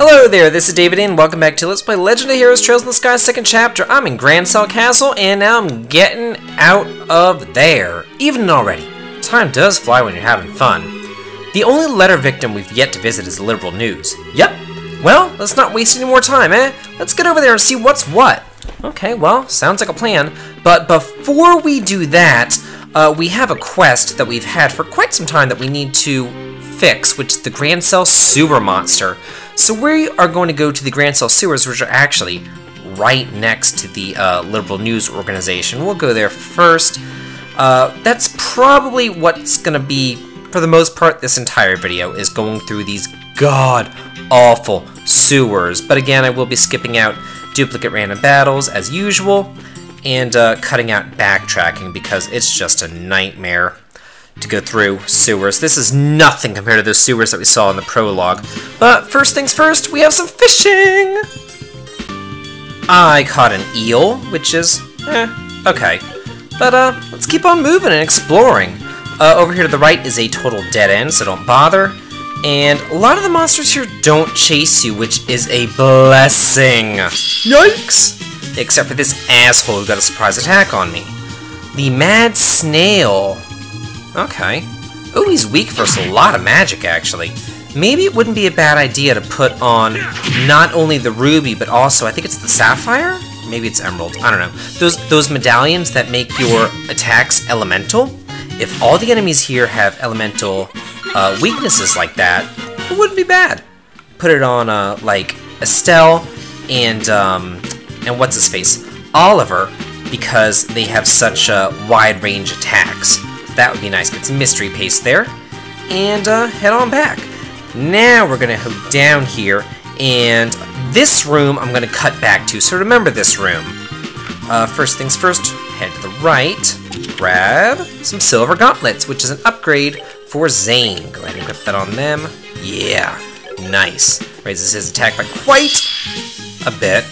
Hello there, this is David and welcome back to Let's Play Legend of Heroes Trails in the Sky second chapter. I'm in Grancel Castle and now I'm getting out of there. Even already. Time does fly when you're having fun. The only letter victim we've yet to visit is Liberl News. Yep. Well, let's not waste any more time, eh? Let's get over there and see what's what. Okay, well, sounds like a plan. But before we do that, uh, we have a quest that we've had for quite some time that we need to fix, which is the Grancel Sewer Monster. So we are going to go to the Grancel Sewers, which are actually right next to the uh, Liberl News Organization. We'll go there first. Uh, that's probably what's going to be, for the most part, this entire video, is going through these god-awful sewers. But again, I will be skipping out duplicate random battles, as usual, and uh, cutting out backtracking, because it's just a nightmare to go through sewers. This is nothing compared to those sewers that we saw in the prologue. But first things first, we have some fishing! I caught an eel, which is, eh, okay. But, uh, let's keep on moving and exploring. Uh, over here to the right is a total dead end, so don't bother. And a lot of the monsters here don't chase you, which is a blessing. Yikes! Except for this asshole who got a surprise attack on me. The Mad Snail. Okay. He's weak versus a lot of magic, actually. Maybe it wouldn't be a bad idea to put on not only the ruby, but also, I think it's the sapphire? Maybe it's emerald, I don't know. Those, those medallions that make your attacks elemental. If all the enemies here have elemental uh, weaknesses like that, it wouldn't be bad. Put it on, uh, like, Estelle and, um, and what's his face? Oliver, because they have such uh, wide range attacks. That would be nice. Get some mystery paste there. And uh, head on back. Now we're going to go down here, and this room I'm going to cut back to, so remember this room. Uh, first things first, head to the right, grab some silver gauntlets, which is an upgrade for Zane. Go ahead and put that on them. Yeah, nice. Raises his attack by quite a bit.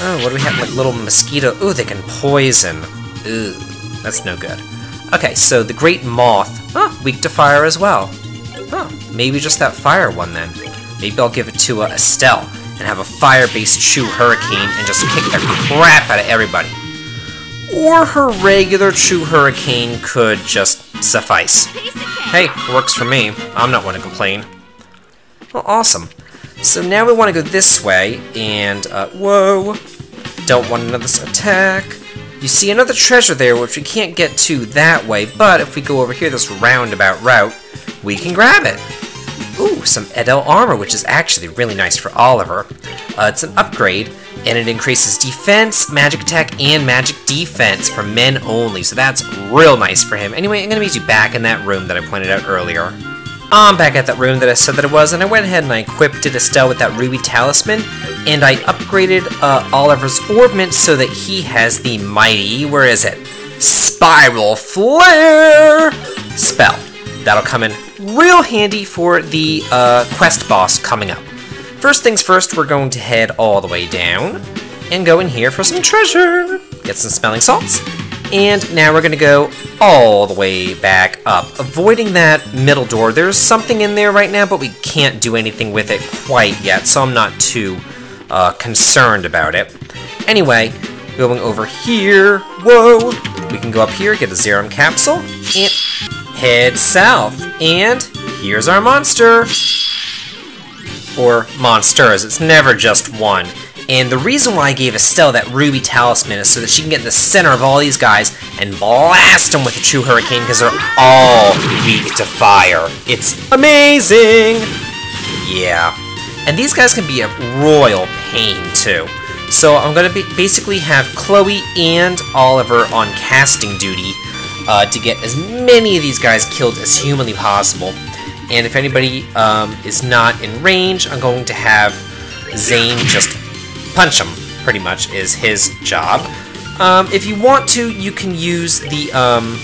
Oh, what do we have? Like little mosquito. Ooh, they can poison. Ooh, that's no good. Okay, so the Great Moth. Oh, weak to fire as well. Oh, maybe just that fire one then. Maybe I'll give it to uh, Estelle and have a fire-based True Hurricane and just kick the crap out of everybody. Or her regular True Hurricane could just suffice. Hey, works for me. I'm not one to complain. Well, awesome. So now we want to go this way, and, uh, whoa. Don't want another attack. You see another treasure there, which we can't get to that way, but if we go over here this roundabout route, we can grab it. Ooh, some Edel armor, which is actually really nice for Oliver. Uh, it's an upgrade, and it increases defense, magic attack, and magic defense for men only, so that's real nice for him. Anyway, I'm to meet you back in that room that I pointed out earlier. I'm back at that room that I said that it was, and I went ahead and I equipped it Estelle with that ruby talisman, and I upgraded uh, Oliver's orbment so that he has the mighty, where is it? Spiral Flare spell. That'll come in real handy for the uh, quest boss coming up. First things first, we're going to head all the way down and go in here for some treasure. Get some smelling salts. And now we're going to go all the way back up, avoiding that middle door. There's something in there right now, but we can't do anything with it quite yet, so I'm not too uh, concerned about it. Anyway, going over here, whoa, we can go up here, get a Zeram capsule, and head south. And here's our monster. Or monsters, it's never just one. And the reason why I gave Estelle that ruby talisman is so that she can get in the center of all these guys and blast them with a true hurricane because they're all weak to fire. It's amazing! Yeah. And these guys can be a royal too. So I'm going to basically have Chloe and Oliver on casting duty uh, to get as many of these guys killed as humanly possible. And if anybody um, is not in range, I'm going to have Zane just punch him, pretty much, is his job. Um, if you want to, you can use the, um,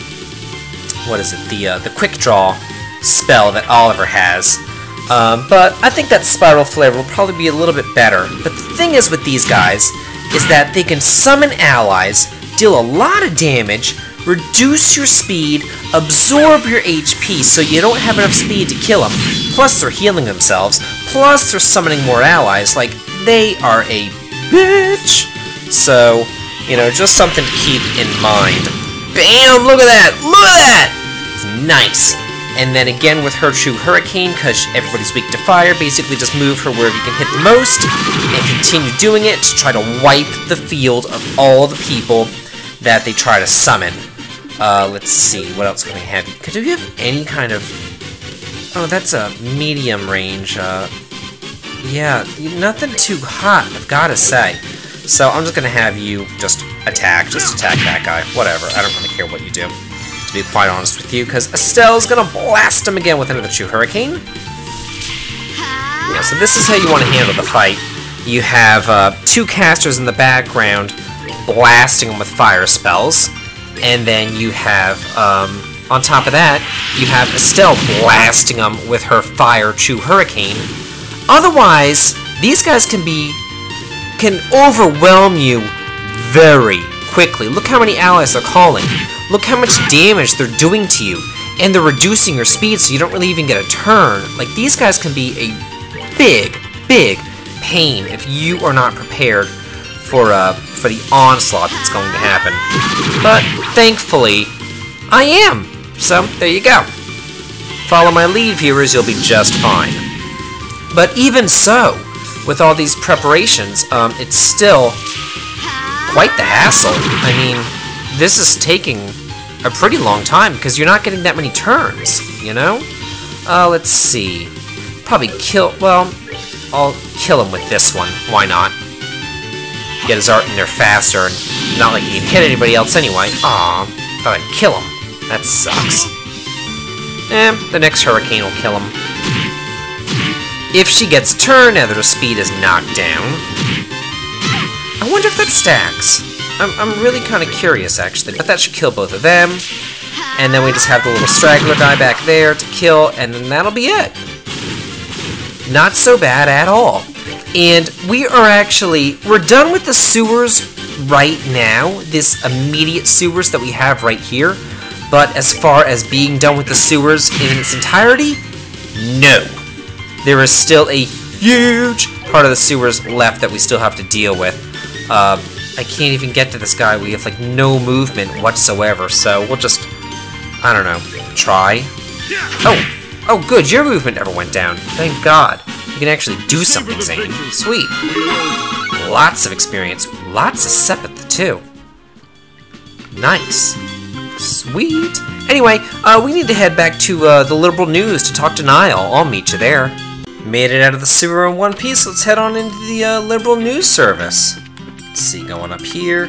what is it, the, uh, the quick draw spell that Oliver has. Um, but I think that Spiral Flare will probably be a little bit better. But the thing is with these guys, is that they can summon allies, deal a lot of damage, reduce your speed, absorb your HP so you don't have enough speed to kill them, plus they're healing themselves, Plus, they're summoning more allies. Like, they are a bitch. So, you know, just something to keep in mind. Bam! Look at that! Look at that! It's nice. And then again with her true hurricane, because everybody's weak to fire, basically just move her wherever you can hit the most, and continue doing it to try to wipe the field of all the people that they try to summon. Uh, let's see, what else can we have? Could you have any kind of... Oh, that's a medium range. Uh, yeah, nothing too hot, I've got to say. So I'm just to have you just attack, just attack that guy. Whatever, I don't really care what you do, be quite honest with you, because Estelle's to blast him again with another True Hurricane. Yeah, so this is how you want to handle the fight. You have uh, two casters in the background blasting him with fire spells, and then you have, um, on top of that, you have Estelle blasting him with her fire True Hurricane. Otherwise, these guys can be can overwhelm you very quickly. Look how many allies they're calling. Look how much damage they're doing to you. And they're reducing your speed so you don't really even get a turn. Like, these guys can be a big, big pain if you are not prepared for, uh, for the onslaught that's going to happen. But, thankfully, I am. So, there you go. Follow my lead, viewers, you'll be just fine. But even so, with all these preparations, um, it's still quite the hassle. I mean, this is taking a pretty long time because you're not getting that many turns, you know? Uh, let's see. Probably kill, well, I'll kill him with this one. Why not? Get his art in there faster, and not like he can hit anybody else anyway. Aw, thought I'd kill him. That sucks. Eh, the next hurricane will kill him. If she gets a turn now that her speed is knocked down. I wonder if that stacks. I'm, I'm really kind of curious, actually, but that should kill both of them. And then we just have the little straggler guy back there to kill, and then that'll be it. Not so bad at all. And we are actually, we're done with the sewers right now, this immediate sewers that we have right here. But as far as being done with the sewers in its entirety, no there is still a huge part of the sewers left that we still have to deal with. Uh, I can't even get to this guy. We have like no movement whatsoever, so we'll just, I don't know, try. Oh, oh good, your movement never went down. Thank God. You can actually do something, Zane. Sweet. Lots of experience. Lots of Sepith, too. Nice. Sweet. Anyway, uh, we need to head back to uh, the Liberl News to talk to Niall. I'll meet you there. Made it out of the sewer in one piece. Let's head on into the uh, Liberl News Service. Let's see, going up here.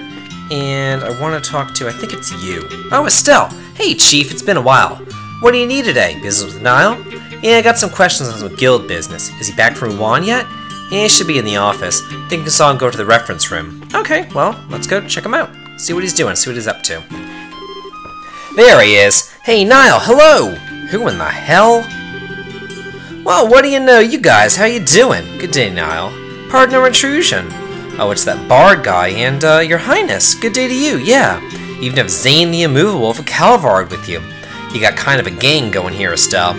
And I want to talk to, I think it's you. Oh, Estelle. Hey, Chief, it's been a while. What do you need today? Business with Niall? Yeah, I got some questions on some guild business. Is he back from Ruan yet? Yeah, he should be in the office. Think I saw him go to the reference room. Okay, well, let's go check him out. See what he's doing, see what he's up to. There he is. Hey, Niall, hello! Who in the hell? Well, what do you know, you guys, how you doing? Good day, Niall. Pardon our intrusion. Oh, it's that bard guy, and, uh, your highness. Good day to you, yeah. You even have Zane the Immovable of Calvard with you. You got kind of a gang going here, Estelle.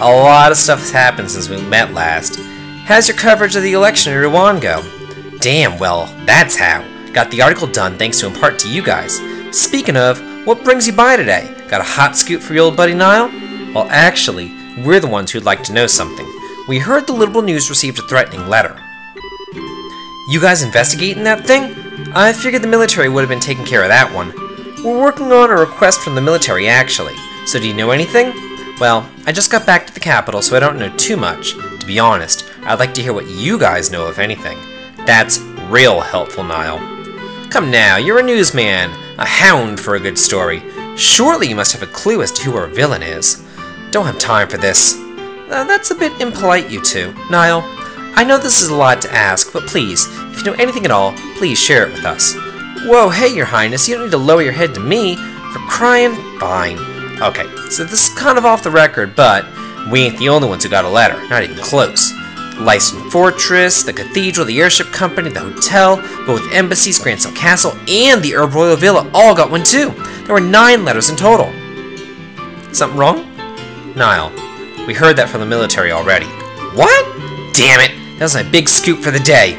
A lot of stuff has happened since we met last. How's your coverage of the election in Ruan go? Damn, well, that's how. Got the article done thanks to in part to you guys. Speaking of, what brings you by today? Got a hot scoop for your old buddy Niall? Well, actually, we're the ones who'd like to know something. We heard the Liberl News received a threatening letter. You guys investigating that thing? I figured the military would have been taking care of that one. We're working on a request from the military, actually. So do you know anything? Well, I just got back to the capital, so I don't know too much. To be honest, I'd like to hear what you guys know, if anything. That's real helpful, Niall. Come now, you're a newsman, a hound for a good story. Surely you must have a clue as to who our villain is. Don't have time for this. Uh, that's a bit impolite, you two. Niall, I know this is a lot to ask, but please, if you know anything at all, please share it with us. Whoa, hey, your highness, you don't need to lower your head to me. For crying, fine. Okay, so this is kind of off the record, but we ain't the only ones who got a letter, not even close. Leiston Fortress, the Cathedral, the Airship Company, the hotel, both embassies, Grancel Castle, and the Erbe Royal Villa all got one too. There were nine letters in total. Something wrong? Niall, we heard that from the military already. What? damn it! That was my big scoop for the day.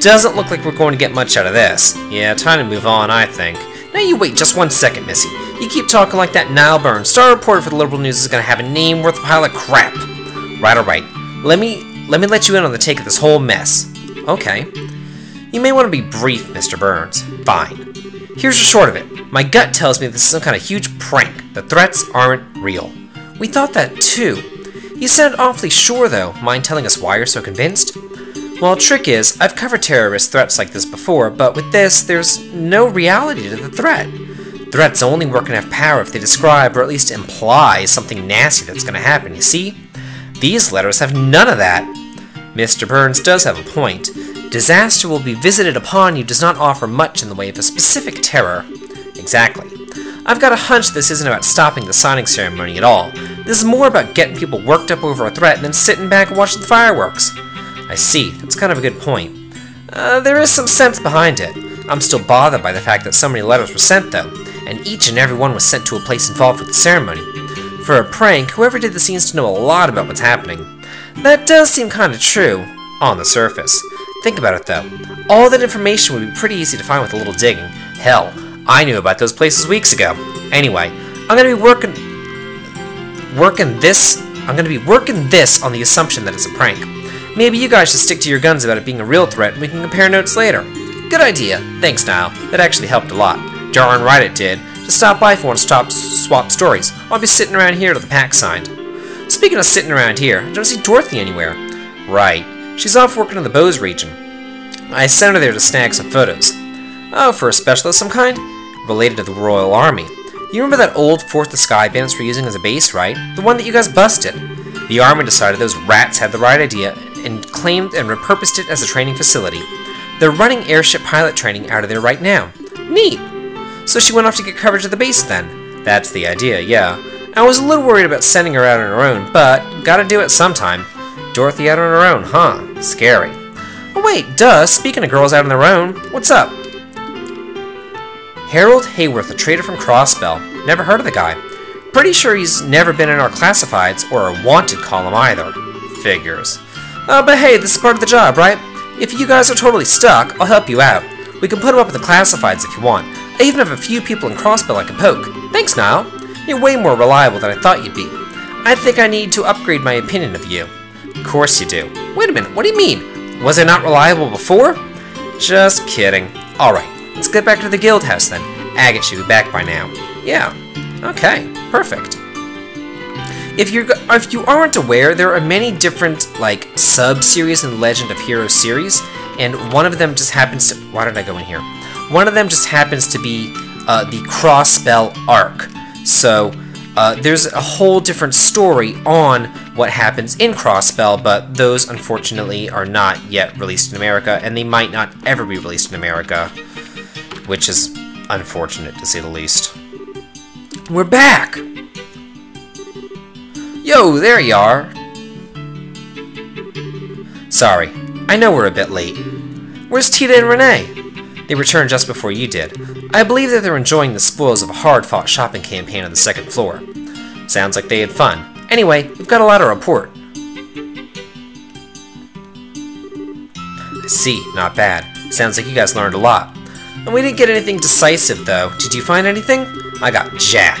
Doesn't look like we're going to get much out of this. Yeah, time to move on, I think. Now you wait just one second, Missy. You keep talking like that Niall Burns, star reporter for the Liberl News, is gonna have a name worth a pile of crap. Right, alright. Let me let me let you in on the take of this whole mess. Okay. You may want to be brief, Mr. Burns. Fine. Here's the short of it. My gut tells me this is some kind of huge prank. The threats aren't real. We thought that too. You sound awfully sure, though. Mind telling us why you're so convinced? Well, trick is, I've covered terrorist threats like this before, but with this, there's no reality to the threat. Threats only work and have power if they describe or at least imply something nasty that's going to happen, you see? These letters have none of that. Mr. Burns does have a point. Disaster will be visited upon you does not offer much in the way of a specific terror. Exactly. I've got a hunch this isn't about stopping the signing ceremony at all. This is more about getting people worked up over a threat then sitting back and watching the fireworks. I see. That's kind of a good point. Uh, there is some sense behind it. I'm still bothered by the fact that so many letters were sent, though, and each and every one was sent to a place involved with the ceremony. For a prank, whoever did this seems to know a lot about what's happening. That does seem kind of true, on the surface. Think about it, though. All that information would be pretty easy to find with a little digging. Hell, I knew about those places weeks ago. Anyway, I'm gonna be working... working this... I'm gonna be working this on the assumption that it's a prank. Maybe you guys should stick to your guns about it being a real threat and we can compare notes later. Good idea. Thanks, Niall. That actually helped a lot. Darn right it did. Just stop by if you want to stop, swap stories. I'll be sitting around here till the pack signed. Speaking of sitting around here, I don't see Dorothy anywhere. Right. She's off working in the Bose region. I sent her there to snag some photos. Oh, for a specialist of some kind? Related to the Royal Army. You remember that old 4th the Sky bandits we're using as a base, right? The one that you guys busted. The Army decided those rats had the right idea and claimed and repurposed it as a training facility. They're running airship pilot training out of there right now. Neat! So she went off to get coverage of the base then? That's the idea, yeah. I was a little worried about sending her out on her own, but gotta do it sometime. Dorothy out on her own, huh? Scary. Oh wait, duh, speaking of girls out on their own, what's up? Harold Hayworth, a trader from Crossbell. Never heard of the guy. Pretty sure he's never been in our classifieds or our wanted column either. Figures. Uh, but hey, this is part of the job, right? If you guys are totally stuck, I'll help you out. We can put him up in the classifieds if you want. I even have a few people in Crossbell I can poke. Thanks, Niall. You're way more reliable than I thought you'd be. I think I need to upgrade my opinion of you. Of course you do. Wait a minute, what do you mean? Was I not reliable before? Just kidding. Alright, let's get back to the guild house then. Agate should be back by now. Yeah. Okay, perfect. If you're if you aren't aware, there are many different like sub-series in Legend of Heroes series, and one of them just happens to. Why did I go in here? One of them just happens to be uh, the Crossbell arc. So uh, there's a whole different story on what happens in Crossbell, but those unfortunately are not yet released in America, and they might not ever be released in America, which is unfortunate to say the least. We're back! Yo, there you are! Sorry, I know we're a bit late. Where's Tita and Renne? They returned just before you did. I believe that they're enjoying the spoils of a hard-fought shopping campaign on the second floor. Sounds like they had fun. Anyway, we've got a lot to report. I see, not bad. Sounds like you guys learned a lot. And we didn't get anything decisive, though. Did you find anything? I got Jack.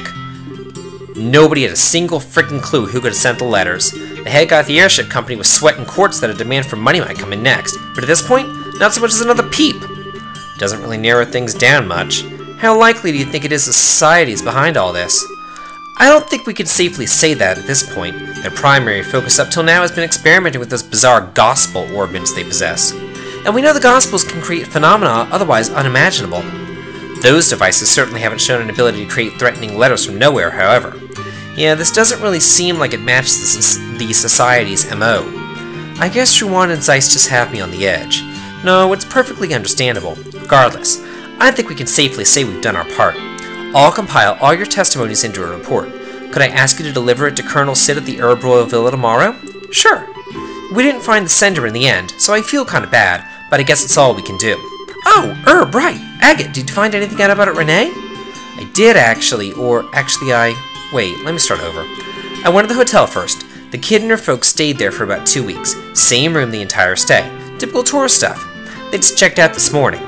Nobody had a single freaking clue who could have sent the letters. The head guy at the airship company was sweating courts that a demand for money might come in next, but at this point, not so much as another peep. Doesn't really narrow things down much. How likely do you think it is the societies behind all this? I don't think we could safely say that at this point. Their primary focus up till now has been experimenting with those bizarre gospel orbits they possess. And we know the gospels can create phenomena otherwise unimaginable. Those devices certainly haven't shown an ability to create threatening letters from nowhere, however. Yeah, this doesn't really seem like it matches the society's MO. I guess Ruan and Zeiss just have me on the edge. No, it's perfectly understandable. Regardless, I think we can safely say we've done our part. I'll compile all your testimonies into a report. Could I ask you to deliver it to Colonel Sid at the Erbe Royal Villa tomorrow? Sure. We didn't find the sender in the end, so I feel kinda bad, but I guess it's all we can do. Oh, Herb, right! Agate, did you find anything out about it, Renne? I did, actually, or actually I... Wait, let me start over. I went to the hotel first. The kid and her folks stayed there for about two weeks, same room the entire stay. Typical tourist stuff. They just checked out this morning.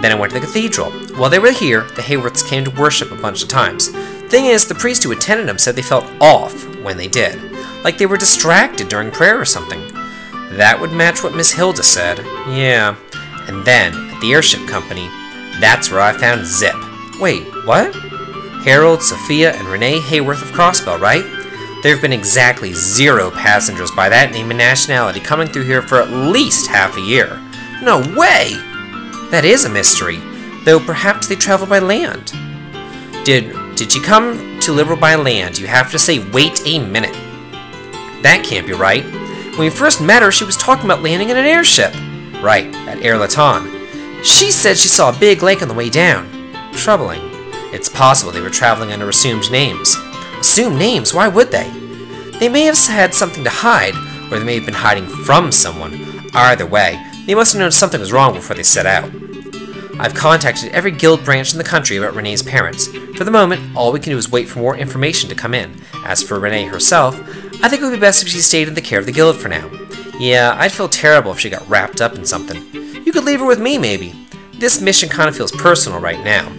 Then I went to the cathedral. While they were here, the Hayworths came to worship a bunch of times. Thing is, the priest who attended them said they felt off when they did, like they were distracted during prayer or something. That would match what Miss Hilda said. Yeah. And then, at the airship company, that's where I found Zip. Wait, what? Harold, Sophia, and Renne Hayworth of Crossbell, right? There have been exactly zero passengers by that name and nationality coming through here for at least half a year. No way! That is a mystery, though perhaps they travel by land. Did did she come to Liberl by land? You have to say, wait a minute. That can't be right. When we first met her, she was talking about landing in an airship. Right, at Air-Letten. She said she saw a big lake on the way down. Troubling. It's possible they were traveling under assumed names. Assumed names? Why would they? They may have had something to hide, or they may have been hiding from someone. Either way, they must have known something was wrong before they set out. I've contacted every guild branch in the country about Renne's parents. For the moment, all we can do is wait for more information to come in. As for Renne herself, I think it would be best if she stayed in the care of the guild for now. Yeah, I'd feel terrible if she got wrapped up in something. You could leave her with me, maybe. This mission kind of feels personal right now.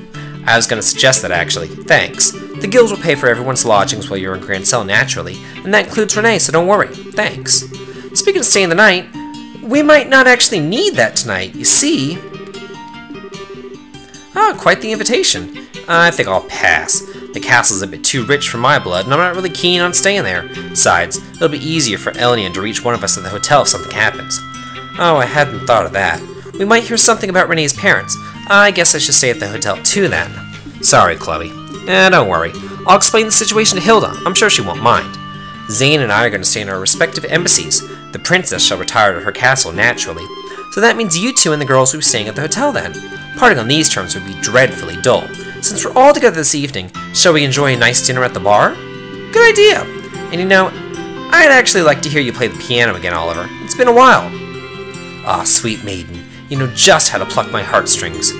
I was going to suggest that, actually. Thanks. The guild will pay for everyone's lodgings while you're in Grancel, naturally, and that includes Renne, so don't worry. Thanks. Speaking of staying the night, we might not actually need that tonight. You see, Ah, quite the invitation. I think I'll pass. The castle's a bit too rich for my blood, and I'm not really keen on staying there. Besides, it'll be easier for Elnian to reach one of us at the hotel if something happens. Oh, I hadn't thought of that. We might hear something about Renne's parents. I guess I should stay at the hotel too then. Sorry, Chloe. Eh, don't worry. I'll explain the situation to Hilda. I'm sure she won't mind. Zane and I are going to stay in our respective embassies. The princess shall retire to her castle naturally. So that means you two and the girls will be staying at the hotel then. Parting on these terms would be dreadfully dull. Since we're all together this evening, shall we enjoy a nice dinner at the bar? Good idea! And you know, I'd actually like to hear you play the piano again, Oliver. It's been a while. Ah, sweet maiden, you know just how to pluck my heartstrings.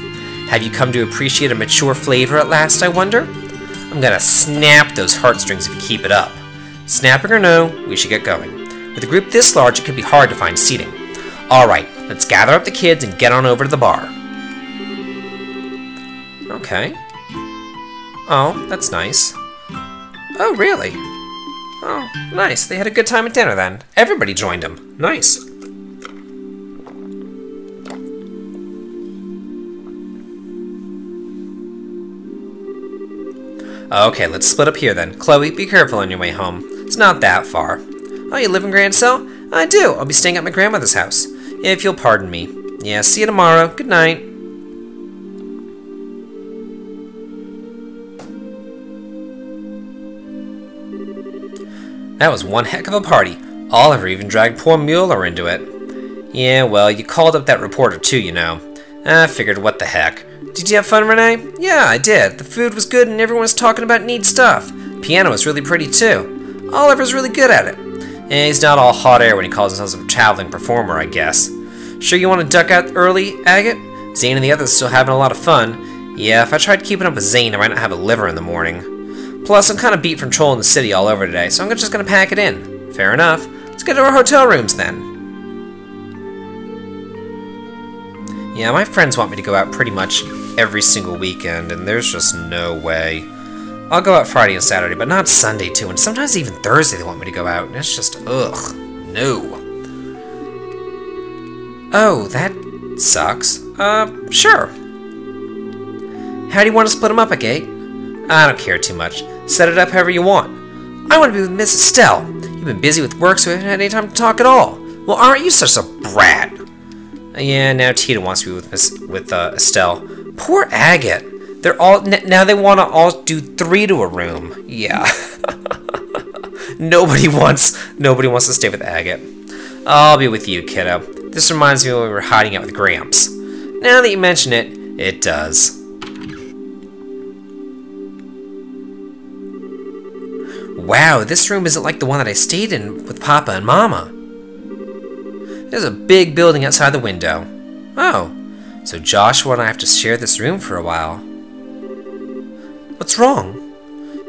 Have you come to appreciate a mature flavor at last, I wonder? I'm gonna snap those heartstrings if you keep it up. Snapping or no, we should get going. With a group this large, it could be hard to find seating. Alright, let's gather up the kids and get on over to the bar. Okay. Oh, that's nice. Oh, really? Oh, nice. They had a good time at dinner then. Everybody joined them. Nice. Okay, let's split up here then. Chloe, be careful on your way home. It's not that far. Oh, you live in Grancel? I do. I'll be staying at my grandmother's house. If you'll pardon me. Yeah, see you tomorrow. Good night. That was one heck of a party. Oliver even dragged poor Mueller into it. Yeah, well, you called up that reporter too, you know. I figured, what the heck. Did you have fun, Renne? Yeah, I did. The food was good and everyone was talking about neat stuff. Piano was really pretty too. Oliver's really good at it. And he's not all hot air when he calls himself a traveling performer, I guess. Sure you want to duck out early, Agate? Zane and the others are still having a lot of fun. Yeah, if I tried keeping up with Zane, I might not have a liver in the morning. Plus, I'm kind of beat from trolling the city all over today, so I'm just gonna pack it in. Fair enough. Let's get to our hotel rooms then. Yeah, my friends want me to go out pretty much every single weekend, and there's just no way. I'll go out Friday and Saturday, but not Sunday too, and sometimes even Thursday they want me to go out, and it's just, ugh, no. Oh, that sucks. Uh, sure. How do you want to split them up, Agate? I don't care too much. Set it up however you want. I want to be with Miss Estelle. You've been busy with work, so I haven't had any time to talk at all. Well, aren't you such a brat? Yeah, now Tita wants to be with Miss with uh, Estelle. Poor Agate. They're all now they want to all do three to a room. Yeah. nobody wants nobody wants to stay with Agate. I'll be with you, kiddo. This reminds me of when we were hiding out with Gramps. Now that you mention it, it does. Wow, this room isn't like the one that I stayed in with Papa and Mama. There's a big building outside the window. Oh, so Joshua and I have to share this room for a while. What's wrong?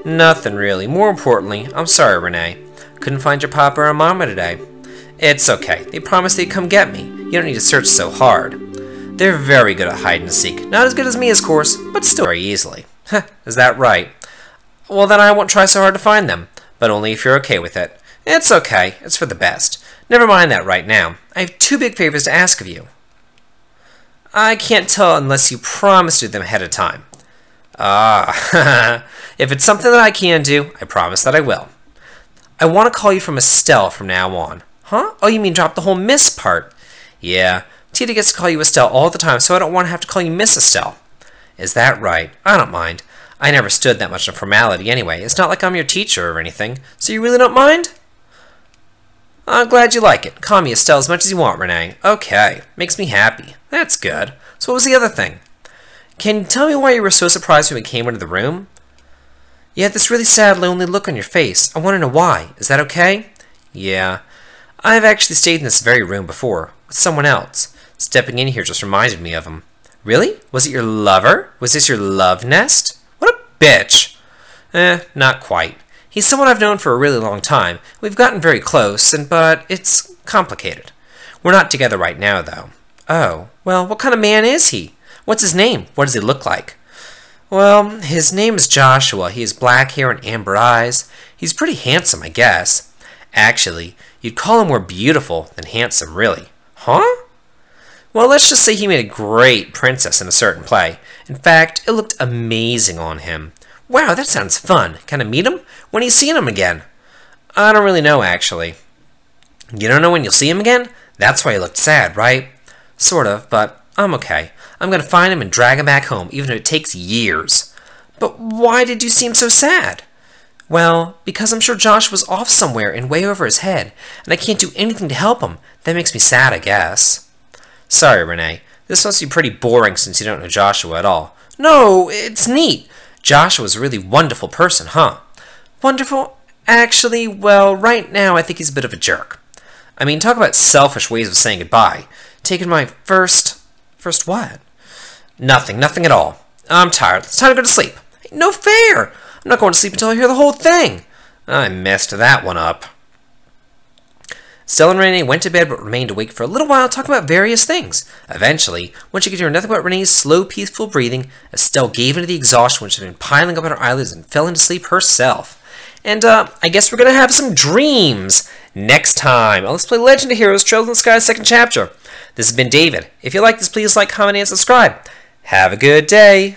Nothing really. More importantly, I'm sorry, Renne. Couldn't find your papa or mama today. It's okay. They promised they'd come get me. You don't need to search so hard. They're very good at hide and seek. Not as good as me, of course, but still very easily. Is that right? Well, then I won't try so hard to find them, but only if you're okay with it. It's okay. It's for the best. Never mind that right now. I have two big favors to ask of you. I can't tell unless you promise to them ahead of time. Ah, if it's something that I can do, I promise that I will. I want to call you from Estelle from now on. Huh? Oh, you mean drop the whole Miss part? Yeah, Tita gets to call you Estelle all the time, so I don't want to have to call you Miss Estelle. Is that right? I don't mind. I never stood that much of formality anyway. It's not like I'm your teacher or anything, so you really don't mind? I'm glad you like it. Call me Estelle as much as you want, Renne. Okay, makes me happy. That's good. So what was the other thing? Can you tell me why you were so surprised when we came into the room? You had this really sad, lonely look on your face. I want to know why. Is that okay? Yeah. I've actually stayed in this very room before, with someone else. Stepping in here just reminded me of him. Really? Was it your lover? Was this your love nest? What a bitch! Eh, not quite. He's someone I've known for a really long time. We've gotten very close, and but it's complicated. We're not together right now, though. Oh, well, what kind of man is he? What's his name? What does he look like? Well, his name is Joshua. He has black hair and amber eyes. He's pretty handsome, I guess. Actually, you'd call him more beautiful than handsome, really. Huh? Well, let's just say he made a great princess in a certain play. In fact, it looked amazing on him. Wow, that sounds fun. Can I meet him? When are you seeing him again? I don't really know, actually. You don't know when you'll see him again? That's why he looked sad, right? Sort of, but I'm okay. I'm gonna find him and drag him back home, even if it takes years. But why did you seem so sad? Well, because I'm sure Josh was off somewhere and way over his head, and I can't do anything to help him. That makes me sad, I guess. Sorry, Renne. This must be pretty boring since you don't know Joshua at all. No, it's neat. Joshua's a really wonderful person, huh? Wonderful? Actually, well, right now I think he's a bit of a jerk. I mean, talk about selfish ways of saying goodbye. Taking my first... First what? Nothing, nothing at all. I'm tired. It's time to go to sleep. No fair! I'm not going to sleep until I hear the whole thing. I messed that one up. Stella and Renne went to bed but remained awake for a little while talking about various things. Eventually, when she could hear nothing but Renne's slow, peaceful breathing, Estelle gave into the exhaustion which had been piling up on her eyelids and fell into sleep herself. And, uh, I guess we're gonna have some dreams next time. Let's play Legend of Heroes Trails in the Sky second chapter. This has been David. If you like this, please like, comment, and subscribe. Have a good day.